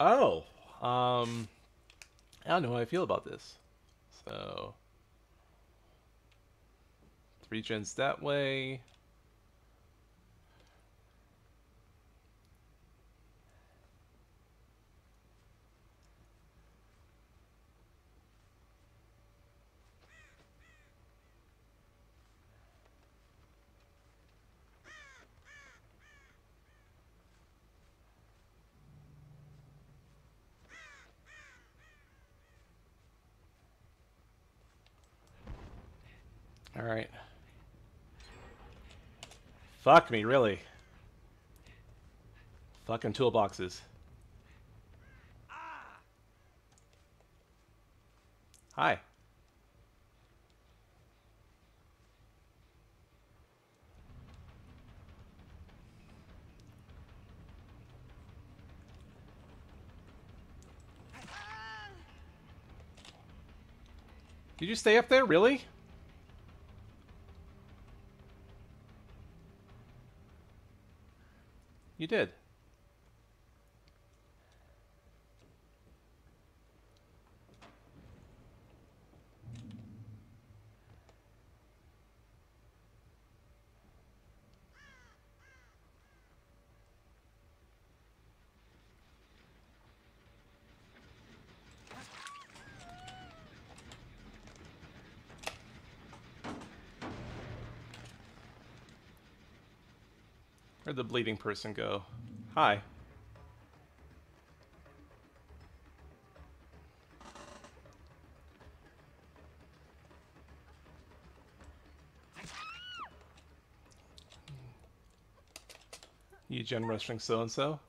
Oh, um, I don't know how I feel about this. So, three gens that way. All right. Fuck me, really. Fucking toolboxes. Hi. Did you stay up there, really? Did. Where'd the bleeding person go? Hi. You gen rushing so and so and so?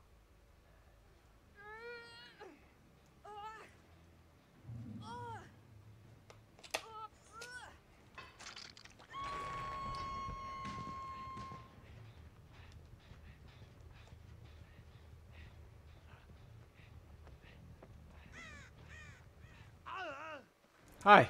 Hi.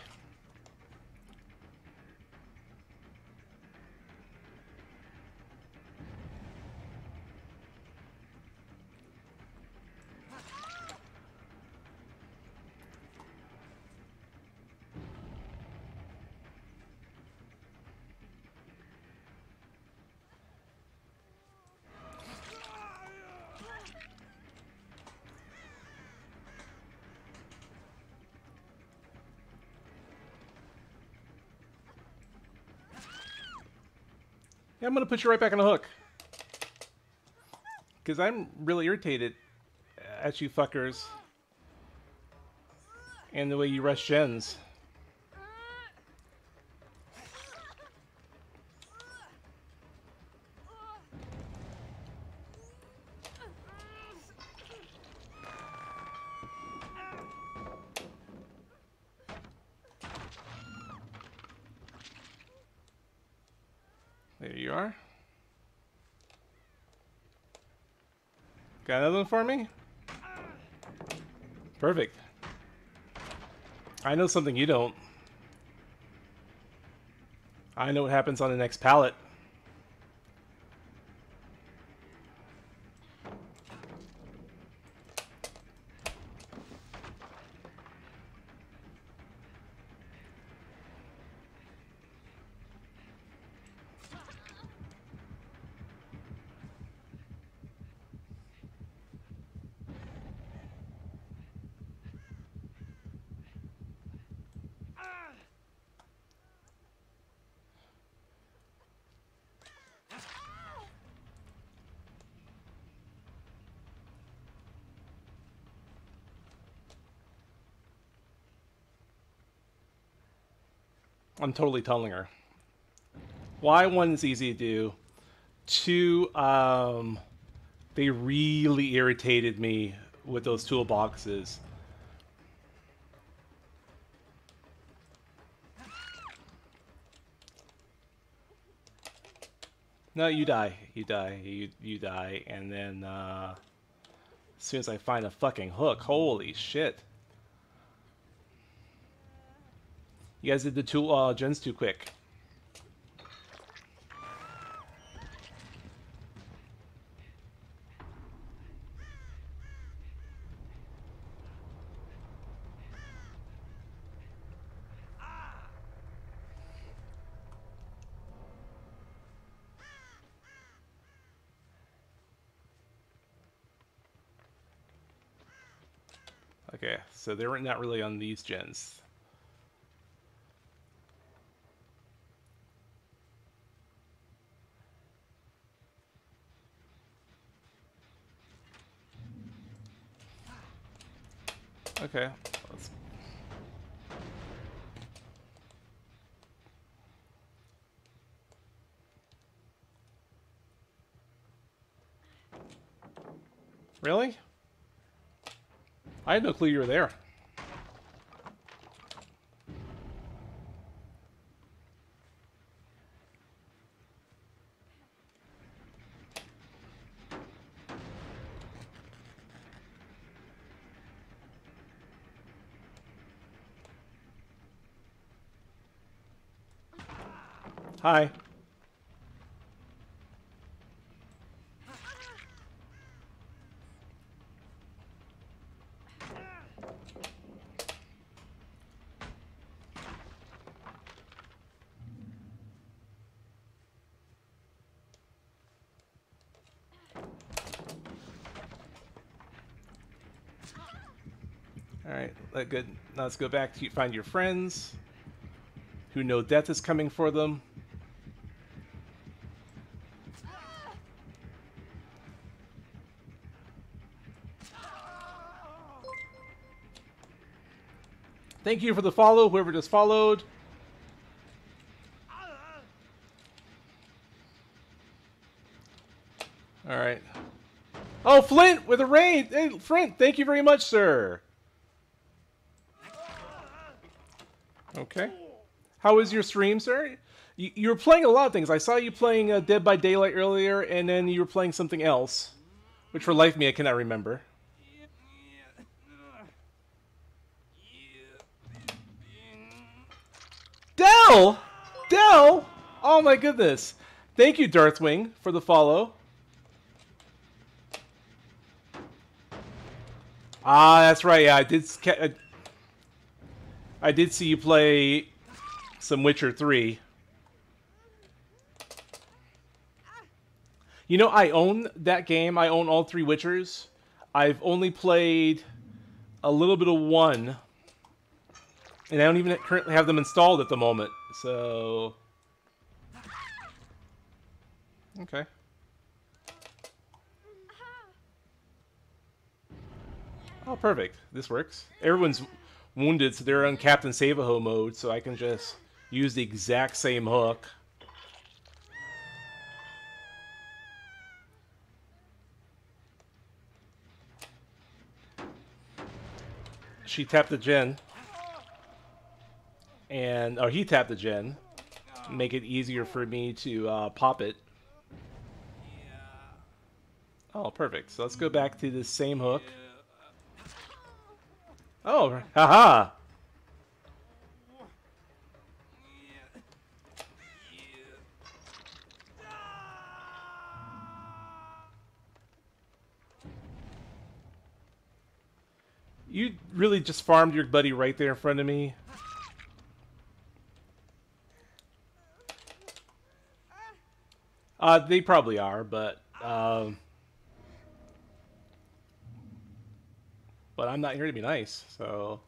Yeah, I'm gonna put you right back on the hook. Because I'm really irritated at you fuckers. And the way you rush gens. There you are. Got another one for me? Perfect. I know something you don't. I know what happens on the next pallet. I'm totally telling her. Why one is easy to do. Two, um, they really irritated me with those toolboxes. No, you die. You die. You you die, and then uh, as soon as I find a fucking hook, holy shit! You guys did the two uh, gens too quick. Okay, so they're not really on these gens. Okay, let's Really? I had no clue you were there. Hi. All right, let good. Now let's go back to find your friends who know death is coming for them. Thank you for the follow, whoever just followed. All right. Oh, Flint with a raid. Hey, Flint, thank you very much, sir. Okay. How was your stream, sir? You, you were playing a lot of things. I saw you playing uh, Dead by Daylight earlier, and then you were playing something else, which for life me I cannot remember. Dell! Dell! Oh my goodness. Thank you, Darthwing, for the follow. Ah, that's right. Yeah, I did. I did see you play some Witcher 3. You know, I own that game. I own all three Witchers. I've only played a little bit of one. And I don't even currently have them installed at the moment. So... Okay. Oh, perfect. This works. Everyone's wounded, so they're on Captain Savaho mode, so I can just use the exact same hook. She tapped the gen. And, or he tapped the gen. Make it easier for me to uh, pop it. Oh, perfect. So let's go back to the same hook. Oh, haha! You really just farmed your buddy right there in front of me? Uh, they probably are, but, um... but I'm not here to be nice, so...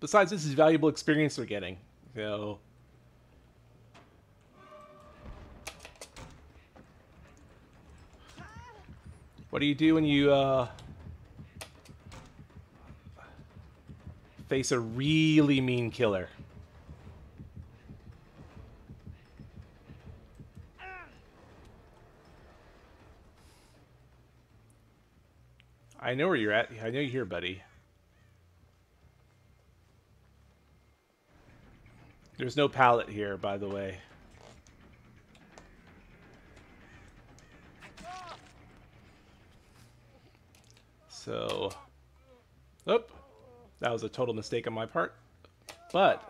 Besides, this is valuable experience they're getting, so... What do you do when you, uh... face a really mean killer? I know where you're at. I know you're here, buddy. There's no pallet here, by the way. So, oop, that was a total mistake on my part. But,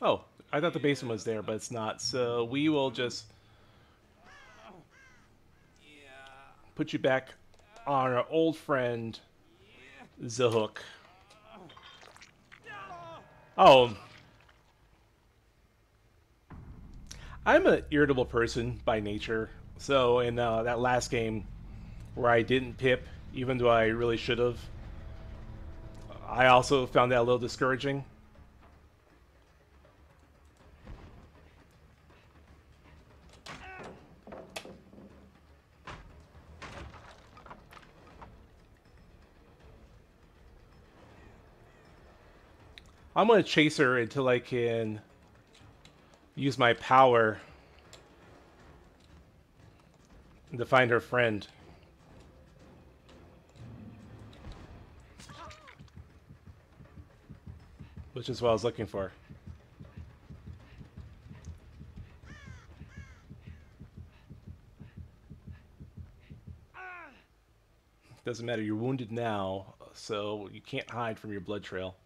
oh, I thought the basement was there, but it's not. So we will just put you back on our old friend, Zahook. Oh, I'm an irritable person by nature. So in uh, that last game where I didn't pip, even though I really should have, I also found that a little discouraging. I'm gonna chase her until I can use my power to find her friend. Which is what I was looking for. Doesn't matter, you're wounded now, so you can't hide from your blood trail.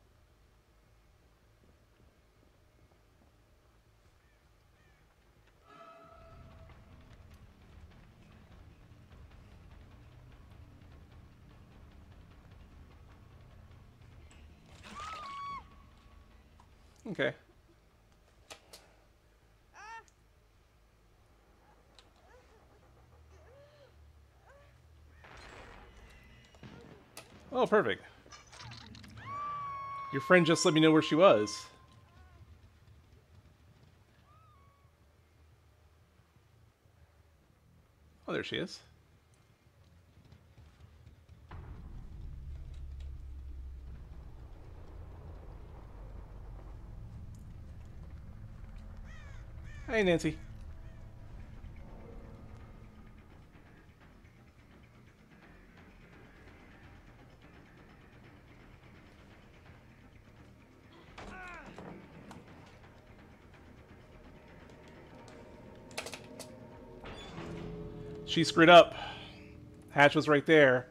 Okay. Oh, perfect. Your friend just let me know where she was. Oh, there she is. Hey, Nancy. She screwed up. Hatch was right there.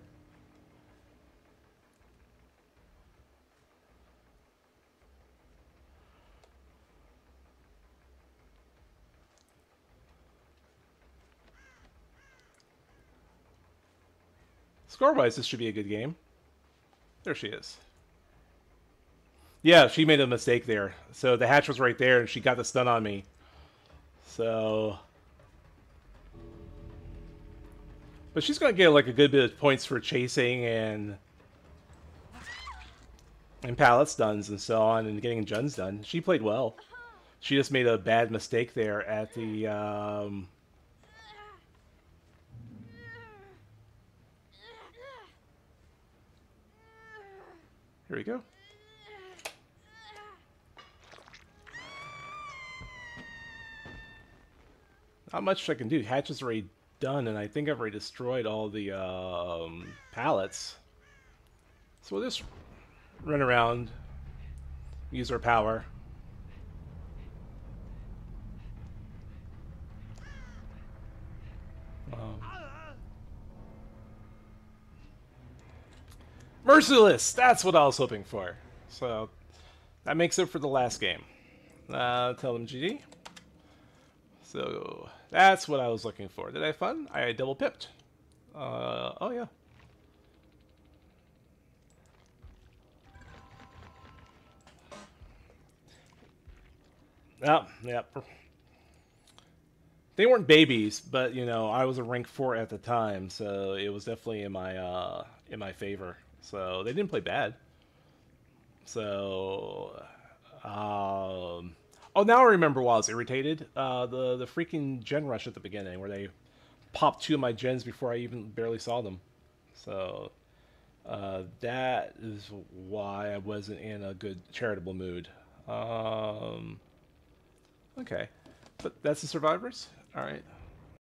Score-wise, this should be a good game. There she is. Yeah, she made a mistake there. So the hatch was right there, and she got the stun on me. So... But she's going to get like a good bit of points for chasing and... And pallet stuns and so on, and getting gens done. She played well. She just made a bad mistake there at the... Um, Here we go. Not much I can do. Hatch is already done, and I think I've already destroyed all the um, pallets. So we'll just run around, use our power. Merciless! That's what I was hoping for. So, that makes it for the last game. Uh, tell them GD. So, that's what I was looking for. Did I have fun? I double pipped. Uh, oh yeah. Yep, yep. They weren't babies, but you know, I was a rank four at the time, so it was definitely in my uh, in my favor. So they didn't play bad. So, um, oh, now I remember why I was irritated. Uh, the the freaking gen rush at the beginning where they popped two of my gens before I even barely saw them. So uh, that is why I wasn't in a good charitable mood. Um, okay, but that's the survivors. All right.